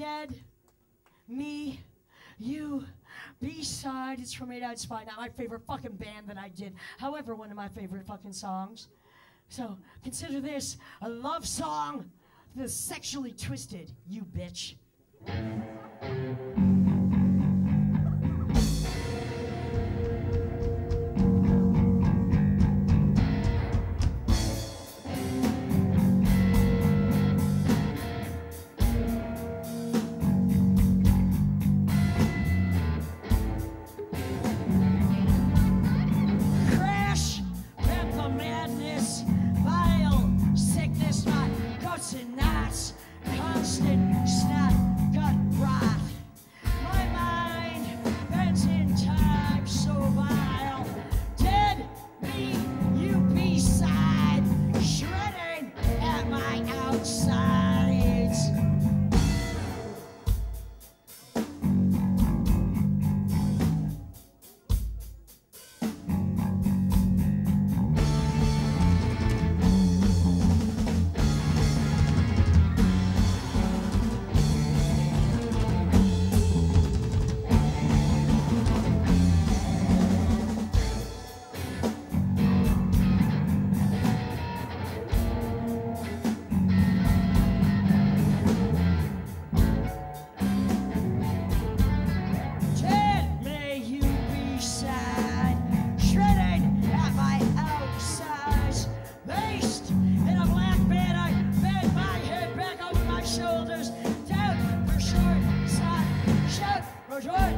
dead, me, you, B-side. It's from 8 Eyed Spy. Not my favorite fucking band that I did. However, one of my favorite fucking songs. So consider this a love song. The sexually twisted, you bitch. outside. Jorge.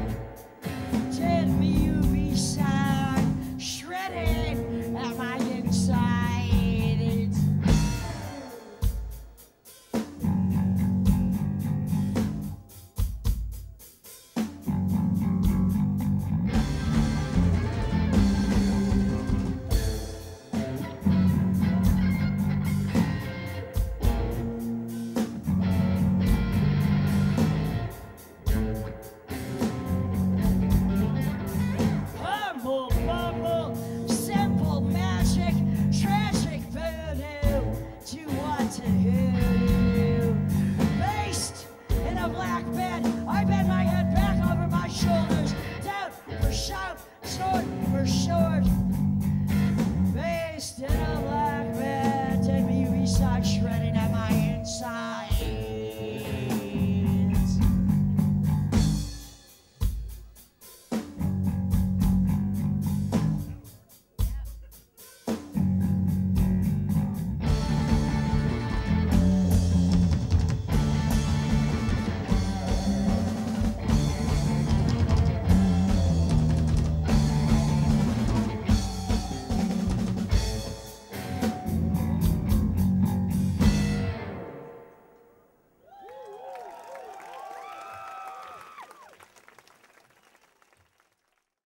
for sure.